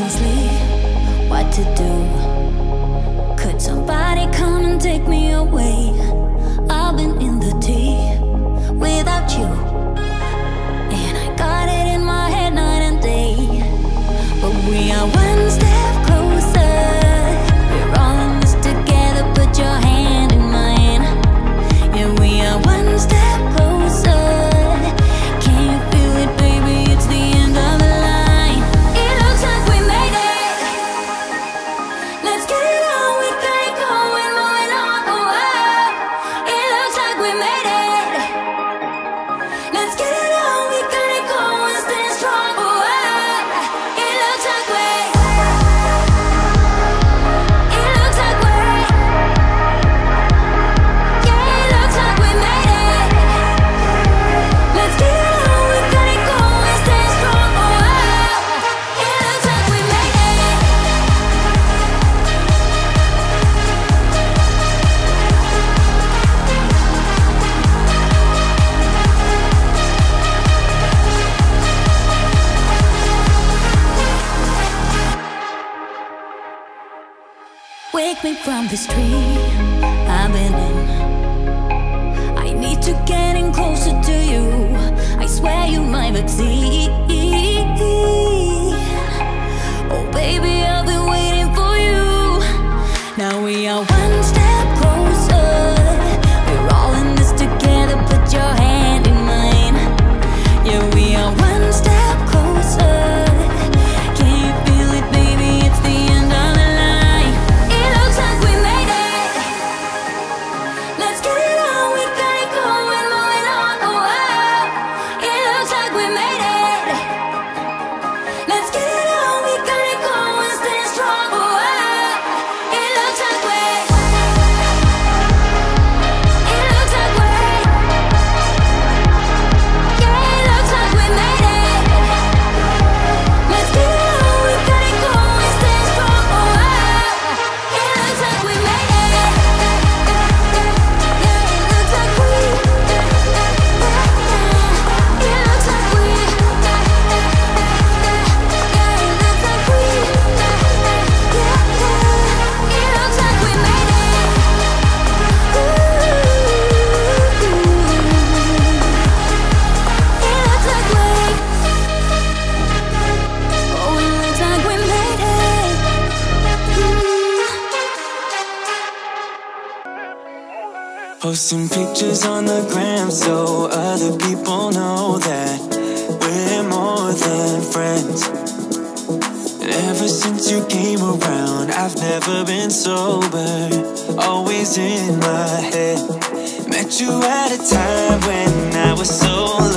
senselessly what to do. Could somebody come and take me away? me from this tree I've been in. I need to get in closer to you. I swear you might exceed Posting pictures on the gram so other people know that we're more than friends. Ever since you came around, I've never been sober, always in my head. Met you at a time when I was so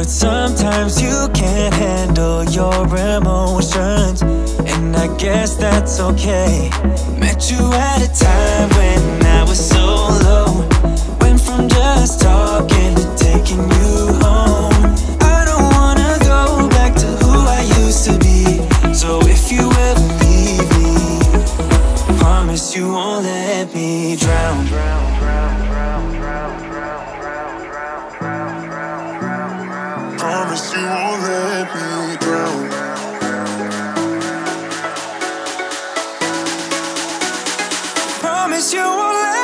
But sometimes you can't handle your emotions And I guess that's okay. Met you at a time when I was so low Went from just talking to taking you home. promise you won't let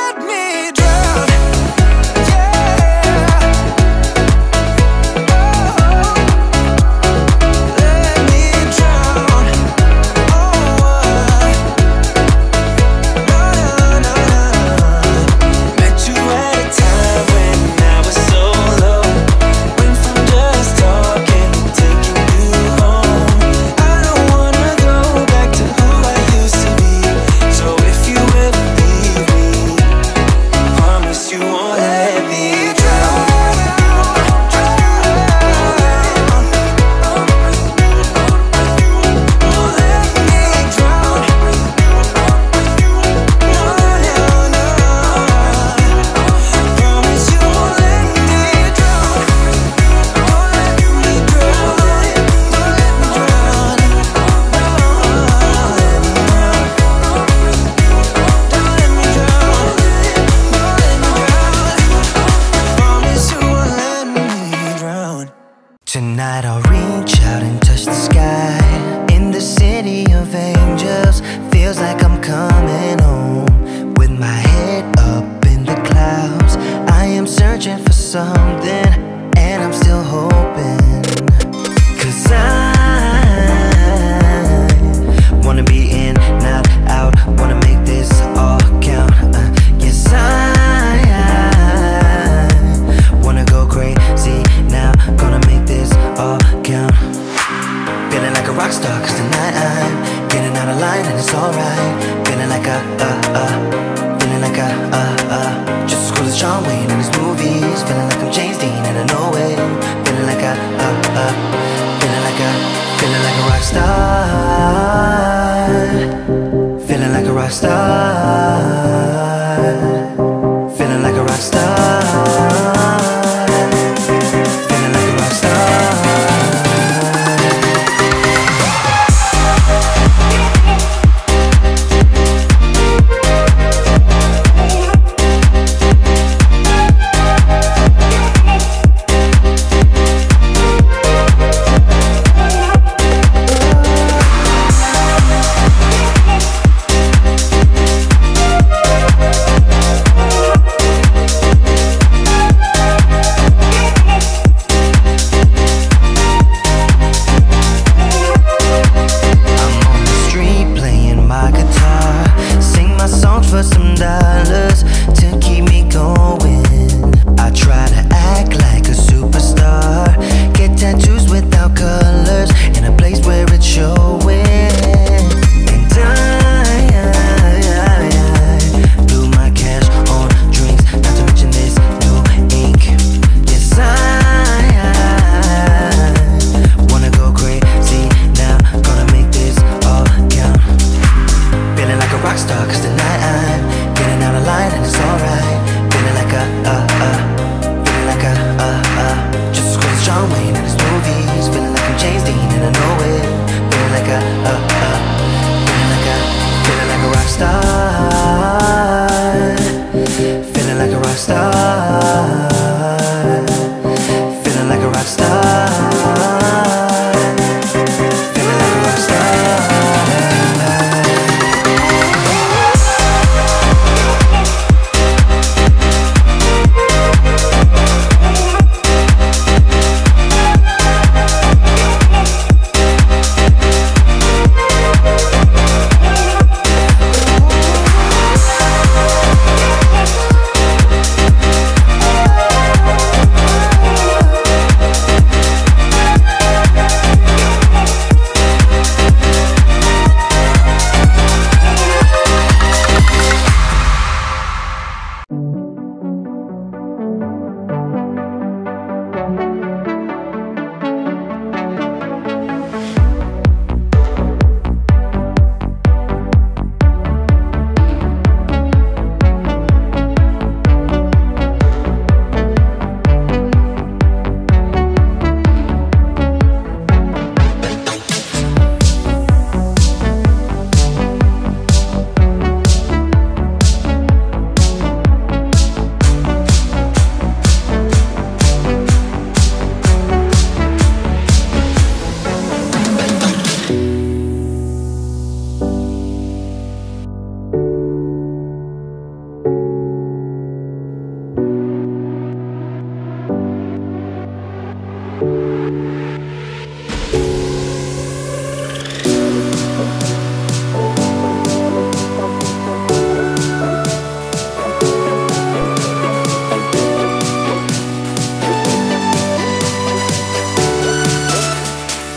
girl, feeling like a rock star. Feeling like a rock star. Stop. star